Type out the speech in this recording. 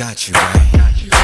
Got you right.